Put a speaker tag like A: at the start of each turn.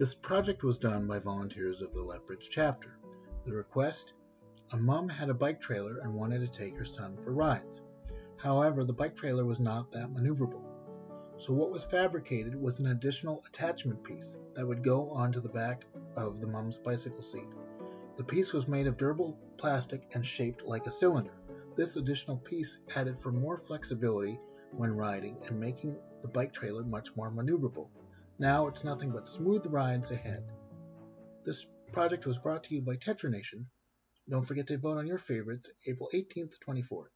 A: This project was done by volunteers of the Lethbridge chapter. The request a mom had a bike trailer and wanted to take her son for rides. However, the bike trailer was not that maneuverable. So, what was fabricated was an additional attachment piece that would go onto the back of the mom's bicycle seat. The piece was made of durable plastic and shaped like a cylinder. This additional piece added for more flexibility when riding and making the bike trailer much more maneuverable. Now it's nothing but smooth rides ahead. This project was brought to you by Tetra Nation. Don't forget to vote on your favorites April 18th to 24th.